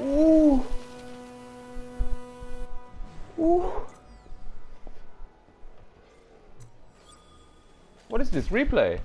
Ooh. Ooh. What is this replay?